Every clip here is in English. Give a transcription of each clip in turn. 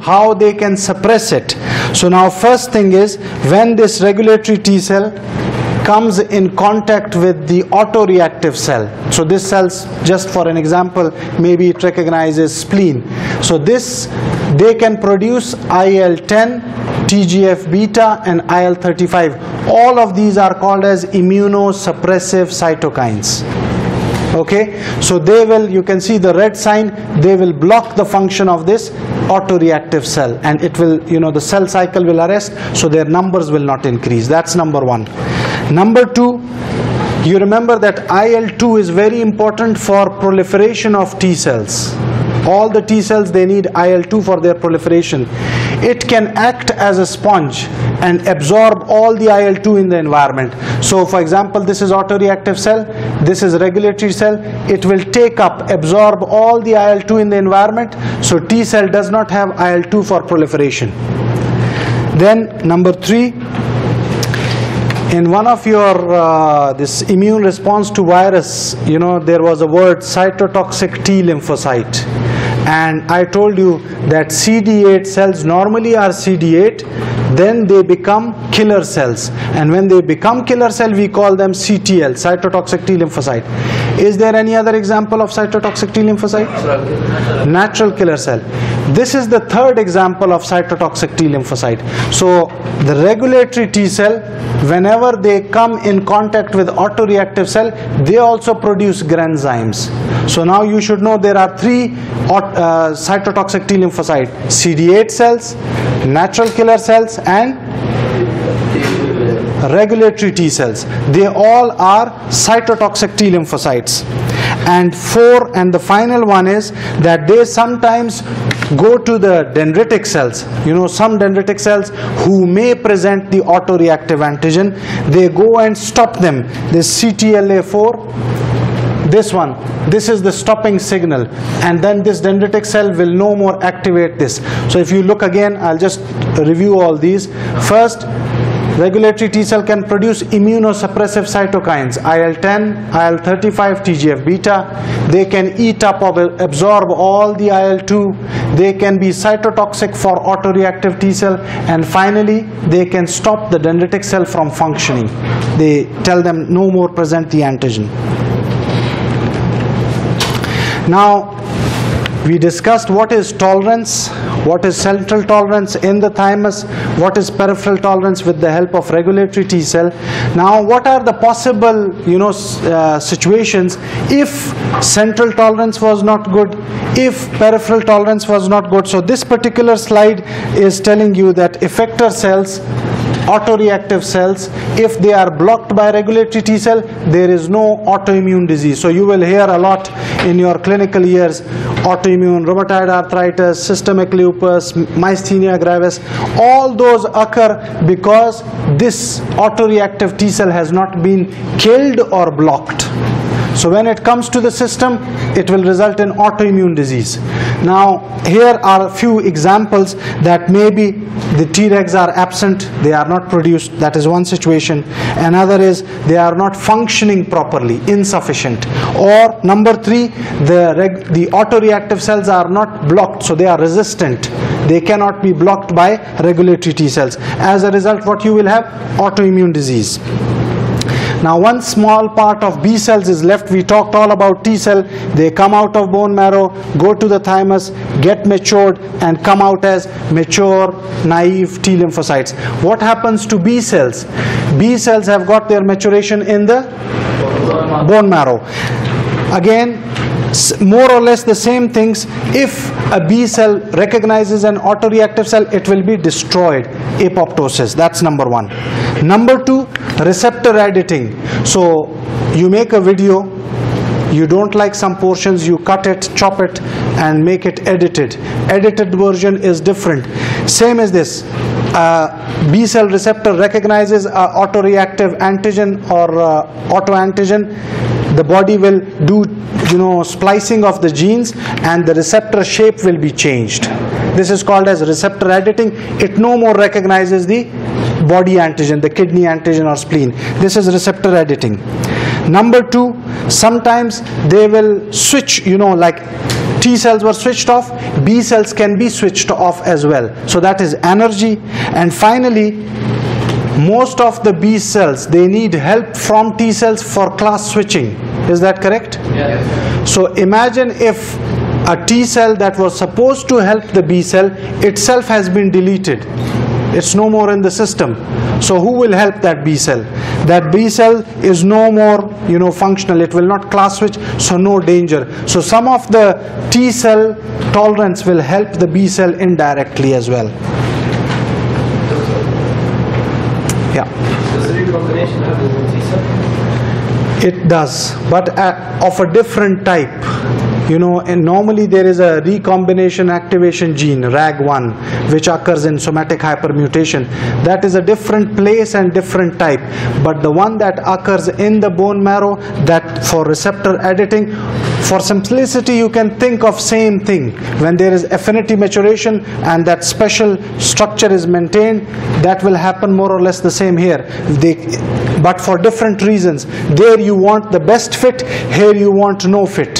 how they can suppress it. So now first thing is when this regulatory T cell comes in contact with the autoreactive cell. So this cell's just for an example, maybe it recognizes spleen. So this they can produce IL-10, TGF beta and IL-35. All of these are called as immunosuppressive cytokines okay so they will you can see the red sign they will block the function of this autoreactive cell. And it will you know the cell cycle will arrest so their numbers will not increase. That's number one. Number two you remember that IL2 is very important for proliferation of T cells all the T cells they need IL2 for their proliferation. It can act as a sponge and absorb all the IL2 in the environment. So for example this is autoreactive cell this is regulatory cell. It will take up absorb all the IL2 in the environment so T cell does not have IL2 for proliferation. Then number 3 in one of your uh, this immune response to virus you know there was a word cytotoxic T lymphocyte and I told you that CD8 cells normally are CD8 then they become killer cells. And when they become killer cell we call them CTL cytotoxic T lymphocyte. Is there any other example of cytotoxic T lymphocyte? Natural killer cell. This is the third example of cytotoxic T lymphocyte. So the regulatory T cell whenever they come in contact with autoreactive cell they also produce granzymes so now you should know there are three uh, cytotoxic T lymphocyte CD8 cells natural killer cells and regulatory T cells. They all are cytotoxic T lymphocytes. And four and the final one is that they sometimes go to the dendritic cells. You know some dendritic cells who may present the autoreactive antigen they go and stop them. This CTLA4 this one this is the stopping signal and then this dendritic cell will no more activate this so if you look again I'll just review all these first Regulatory T cell can produce immunosuppressive cytokines, IL-10, IL-35, TGF-beta. They can eat up or absorb all the IL-2. They can be cytotoxic for autoreactive T cell. And finally, they can stop the dendritic cell from functioning. They tell them no more present the antigen. Now, we discussed what is tolerance, what is central tolerance in the thymus, what is peripheral tolerance with the help of regulatory T cell. Now, what are the possible, you know, uh, situations if central tolerance was not good, if peripheral tolerance was not good. So this particular slide is telling you that effector cells autoreactive cells. If they are blocked by regulatory T cell there is no autoimmune disease. So you will hear a lot in your clinical years autoimmune rheumatoid arthritis systemic lupus myasthenia gravis. All those occur because this autoreactive T cell has not been killed or blocked. So when it comes to the system, it will result in autoimmune disease. Now, here are a few examples that maybe the Tregs are absent, they are not produced, that is one situation. Another is they are not functioning properly, insufficient. Or number three, the, the autoreactive cells are not blocked, so they are resistant. They cannot be blocked by regulatory T cells. As a result, what you will have? Autoimmune disease. Now one small part of B cells is left. We talked all about T cell. They come out of bone marrow, go to the thymus, get matured and come out as mature, naive T lymphocytes. What happens to B cells? B cells have got their maturation in the bone marrow. Again, more or less the same things. If a B cell recognizes an autoreactive cell it will be destroyed. Apoptosis that's number one. Number two receptor editing. So you make a video you don't like some portions you cut it chop it and make it edited. Edited version is different. Same as this. B cell receptor recognizes a autoreactive antigen or uh, autoantigen the body will do you know splicing of the genes and the receptor shape will be changed this is called as receptor editing it no more recognizes the body antigen the kidney antigen or spleen this is receptor editing number 2 Sometimes they will switch, you know, like T cells were switched off, B cells can be switched off as well. So that is anergy. And finally, most of the B cells, they need help from T cells for class switching. Is that correct? Yes. So imagine if a T cell that was supposed to help the B cell itself has been deleted. It's no more in the system. So who will help that B cell? That B cell is no more, you know, functional. It will not class switch, so no danger. So some of the T cell tolerance will help the B cell indirectly as well. It does, but uh, of a different type. You know, and normally there is a recombination activation gene, RAG1, which occurs in somatic hypermutation. That is a different place and different type. But the one that occurs in the bone marrow, that for receptor editing, for simplicity, you can think of same thing. When there is affinity maturation and that special structure is maintained, that will happen more or less the same here. They, but for different reasons. There you want the best fit, here you want no fit.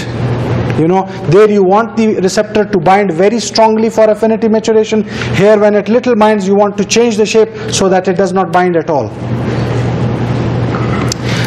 You know, there you want the receptor to bind very strongly for affinity maturation. Here, when it little binds, you want to change the shape so that it does not bind at all.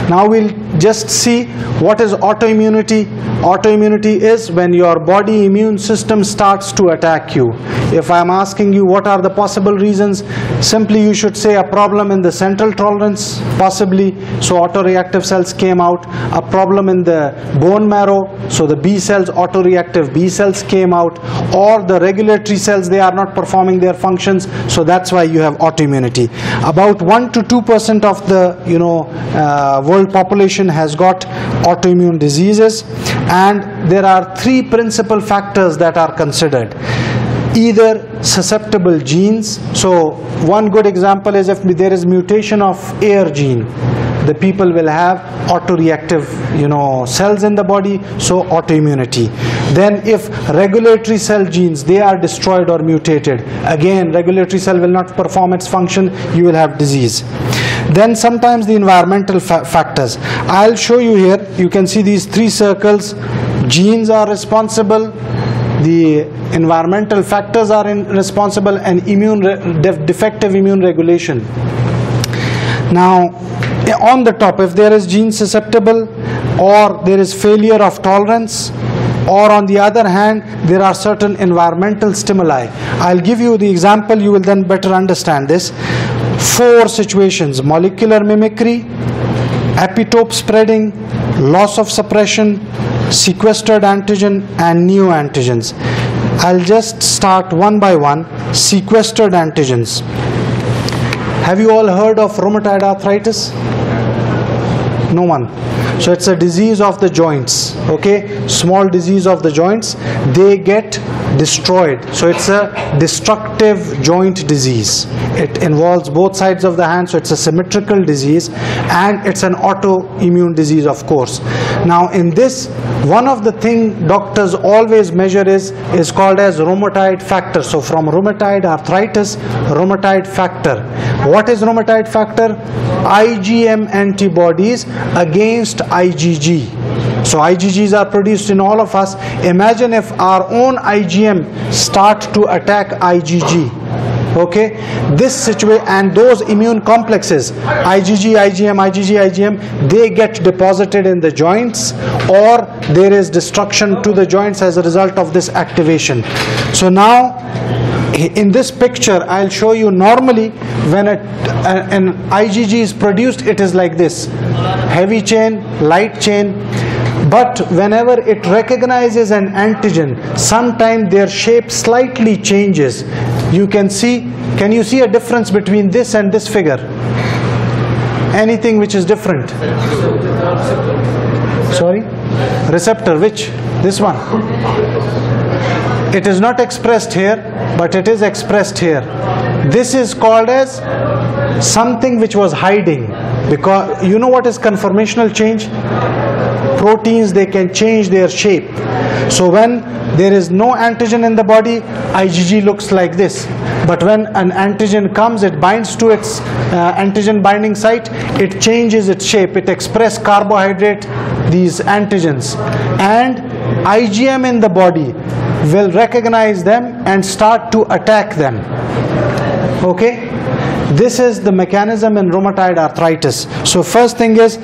Now we'll just see what is autoimmunity. Autoimmunity is when your body immune system starts to attack you. If I'm asking you what are the possible reasons, simply you should say a problem in the central tolerance, possibly, so autoreactive cells came out, a problem in the bone marrow, so the B cells, autoreactive B cells came out, or the regulatory cells, they are not performing their functions, so that's why you have autoimmunity. About 1 to 2% of the, you know, uh, world population has got autoimmune diseases and there are three principal factors that are considered. Either susceptible genes so one good example is if there is mutation of AIRE gene the people will have autoreactive you know cells in the body so autoimmunity. Then if regulatory cell genes they are destroyed or mutated again regulatory cell will not perform its function you will have disease then sometimes the environmental fa factors. I'll show you here you can see these three circles. Genes are responsible. The environmental factors are responsible and immune def defective immune regulation. Now on the top if there is gene susceptible or there is failure of tolerance or on the other hand there are certain environmental stimuli. I'll give you the example you will then better understand this four situations. Molecular mimicry epitope spreading loss of suppression sequestered antigen and new antigens. I'll just start one by one. Sequestered antigens. Have you all heard of rheumatoid arthritis? No one. So it's a disease of the joints okay? Small disease of the joints. They get destroyed. So it's a destructive joint disease. It involves both sides of the hand so it's a symmetrical disease and it's an autoimmune disease of course. Now in this one of the thing doctors always measure is is called as rheumatoid factor. So from rheumatoid arthritis rheumatoid factor. What is rheumatoid factor? Igm antibodies against igg so IgGs are produced in all of us. Imagine if our own IgM start to attack IgG. Okay, this situation and those immune complexes, IgG, IgM, IgG, IgM, they get deposited in the joints or there is destruction to the joints as a result of this activation. So now in this picture I'll show you normally when a, uh, an IgG is produced it is like this heavy chain light chain but whenever it recognizes an antigen sometime their shape slightly changes. You can see can you see a difference between this and this figure? Anything which is different? Sorry? Receptor which? This one. It is not expressed here but it is expressed here. This is called as something which was hiding. Because you know what is conformational change proteins they can change their shape. So when there is no antigen in the body IgG looks like this. But when an antigen comes it binds to its uh, antigen binding site it changes its shape. It expresses carbohydrate these antigens. And IgM in the body will recognize them and start to attack them. Okay this is the mechanism in rheumatoid arthritis. So first thing is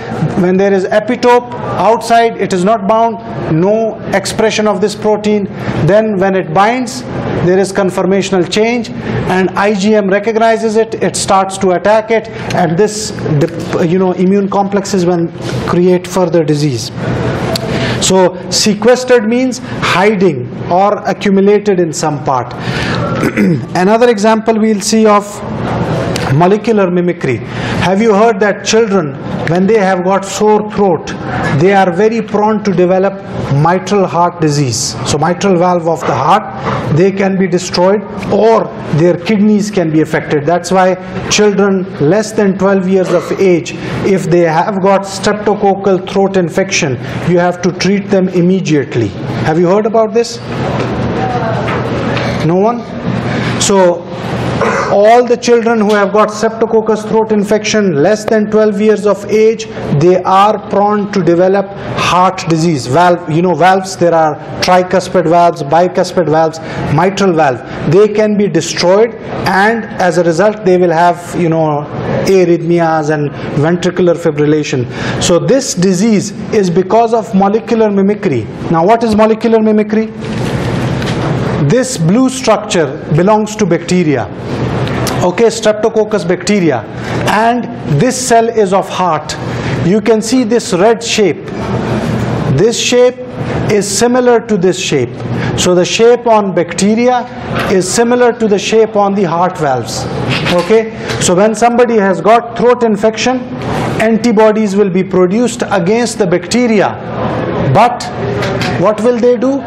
when there is epitope outside it is not bound no expression of this protein. Then when it binds there is conformational change and IgM recognizes it it starts to attack it and this you know immune complexes when create further disease. So sequestered means hiding or accumulated in some part. Another example we'll see of molecular mimicry. Have you heard that children, when they have got sore throat, they are very prone to develop mitral heart disease. So mitral valve of the heart, they can be destroyed or their kidneys can be affected. That's why children less than 12 years of age, if they have got streptococcal throat infection, you have to treat them immediately. Have you heard about this? No one? So all the children who have got streptococcus throat infection less than 12 years of age they are prone to develop heart disease. Valve you know valves there are tricuspid valves bicuspid valves mitral valve. They can be destroyed and as a result they will have you know arrhythmias and ventricular fibrillation. So this disease is because of molecular mimicry. Now what is molecular mimicry? This blue structure belongs to bacteria okay streptococcus bacteria. And this cell is of heart. You can see this red shape. This shape is similar to this shape. So the shape on bacteria is similar to the shape on the heart valves. Okay? So when somebody has got throat infection antibodies will be produced against the bacteria. But what will they do?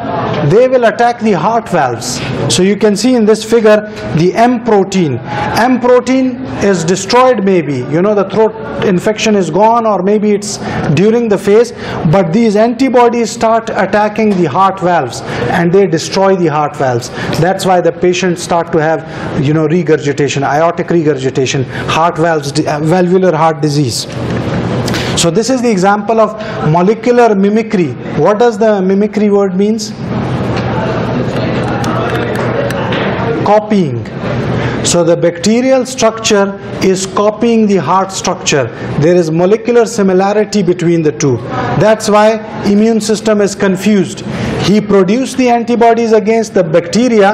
They will attack the heart valves. So you can see in this figure the M protein. M protein is destroyed maybe. You know the throat infection is gone or maybe it's during the phase but these antibodies start attacking the heart valves and they destroy the heart valves. That's why the patients start to have you know regurgitation aortic regurgitation heart valves uh, valvular heart disease so this is the example of molecular mimicry. What does the mimicry word means? Copying. So the bacterial structure is copying the heart structure. There is molecular similarity between the two. That's why immune system is confused. He produced the antibodies against the bacteria.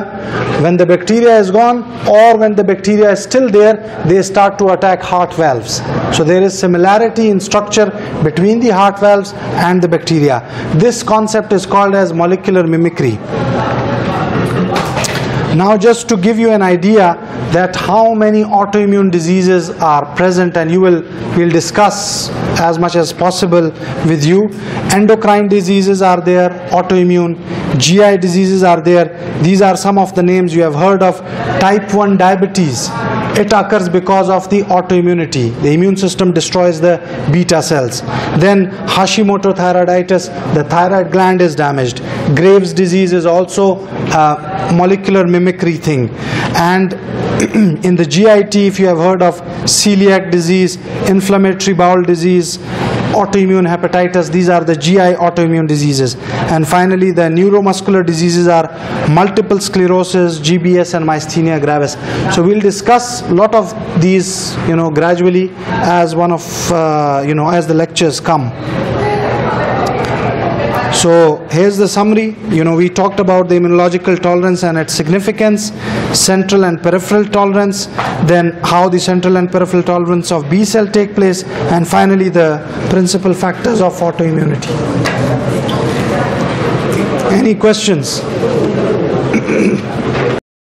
When the bacteria is gone or when the bacteria is still there, they start to attack heart valves. So there is similarity in structure between the heart valves and the bacteria. This concept is called as molecular mimicry. Now just to give you an idea that how many autoimmune diseases are present and you will we'll discuss as much as possible with you. Endocrine diseases are there, autoimmune, GI diseases are there. These are some of the names you have heard of. Type 1 diabetes, it occurs because of the autoimmunity. The immune system destroys the beta cells. Then Hashimoto thyroiditis, the thyroid gland is damaged. Graves disease is also a molecular mimicry thing. And in the GIT, if you have heard of celiac disease, inflammatory bowel disease, autoimmune hepatitis these are the GI autoimmune diseases. And finally the neuromuscular diseases are multiple sclerosis GBS and myasthenia gravis. So we'll discuss a lot of these you know gradually as one of uh, you know as the lectures come so here's the summary. You know, we talked about the immunological tolerance and its significance, central and peripheral tolerance, then how the central and peripheral tolerance of B cell take place, and finally the principal factors of autoimmunity. Any questions?